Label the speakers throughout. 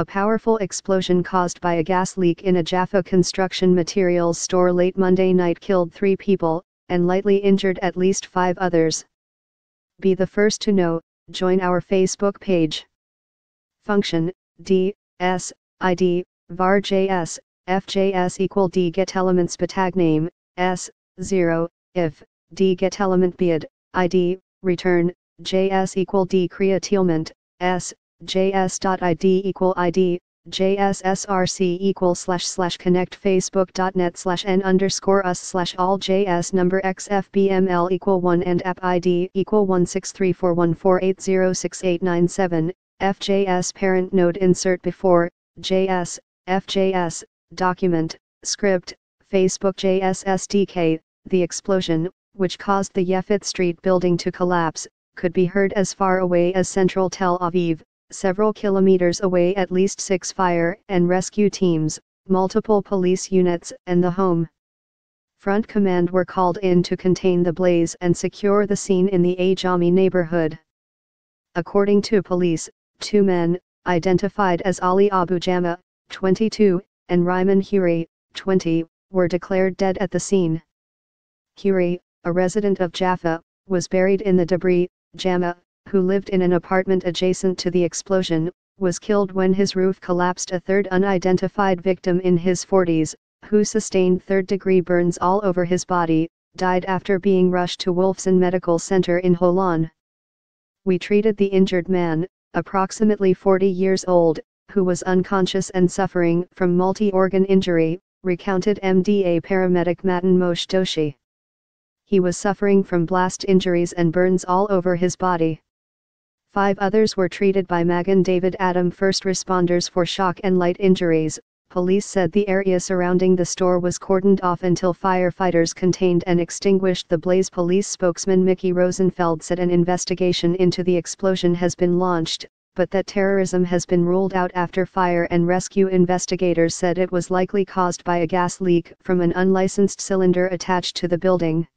Speaker 1: A powerful explosion caused by a gas leak in a Jaffa construction materials store late Monday night killed three people, and lightly injured at least five others. Be the first to know, join our Facebook page. Function, D, S, ID, var JS, fjs equal D get elements tag name, S, 0, if, D get element bid, ID, return, JS equal D createlment, S, js.id equal id, jssrc equal slash slash connect facebook.net slash n underscore us slash all js number xfbml equal 1 and app id equal 1634148068997, fjs parent node insert before, js, fjs, document, script, Facebook JS SDK, the explosion, which caused the Yefet Street building to collapse, could be heard as far away as central Tel Aviv, several kilometers away at least six fire and rescue teams, multiple police units and the home. Front command were called in to contain the blaze and secure the scene in the Ajami neighborhood. According to police, two men, identified as Ali Abu Jama, 22, and Ryman Huri, 20, were declared dead at the scene. Huri, a resident of Jaffa, was buried in the debris, Jama, who lived in an apartment adjacent to the explosion, was killed when his roof collapsed. A third unidentified victim in his 40s, who sustained third degree burns all over his body, died after being rushed to Wolfson Medical Center in Holon. We treated the injured man, approximately 40 years old, who was unconscious and suffering from multi-organ injury, recounted MDA paramedic Matan Moshe Doshi. He was suffering from blast injuries and burns all over his body. Five others were treated by Magen David Adom first responders for shock and light injuries. Police said the area surrounding the store was cordoned off until firefighters contained and extinguished the blaze. Police spokesman Mickey Rosenfeld said an investigation into the explosion has been launched, but that terrorism has been ruled out after fire and rescue investigators said it was likely caused by a gas leak from an unlicensed cylinder attached to the building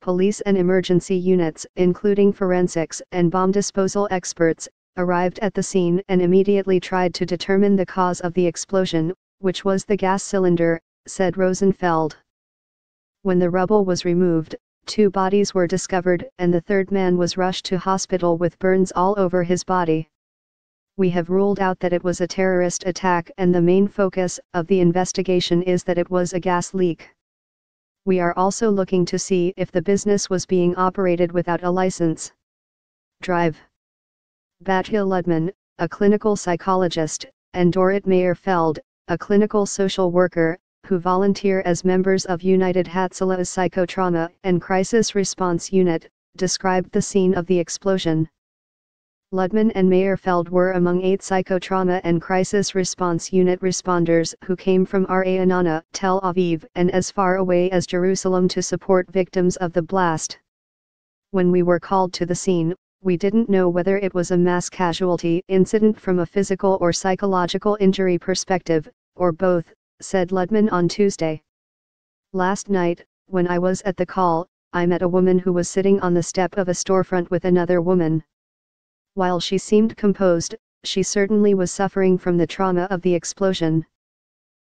Speaker 1: police and emergency units, including forensics and bomb disposal experts, arrived at the scene and immediately tried to determine the cause of the explosion, which was the gas cylinder, said Rosenfeld. When the rubble was removed, two bodies were discovered and the third man was rushed to hospital with burns all over his body. We have ruled out that it was a terrorist attack and the main focus of the investigation is that it was a gas leak we are also looking to see if the business was being operated without a license. Drive. Batya Ludman, a clinical psychologist, and Dorit Mayer-Feld, a clinical social worker, who volunteer as members of United Hatzalah's Psychotrauma and Crisis Response Unit, described the scene of the explosion. Ludman and Mayer-Feld were among eight psychotrauma and crisis response unit responders who came from Ra'anana, Tel Aviv, and as far away as Jerusalem to support victims of the blast. When we were called to the scene, we didn't know whether it was a mass casualty incident from a physical or psychological injury perspective, or both, said Ludman on Tuesday. Last night, when I was at the call, I met a woman who was sitting on the step of a storefront with another woman. While she seemed composed, she certainly was suffering from the trauma of the explosion.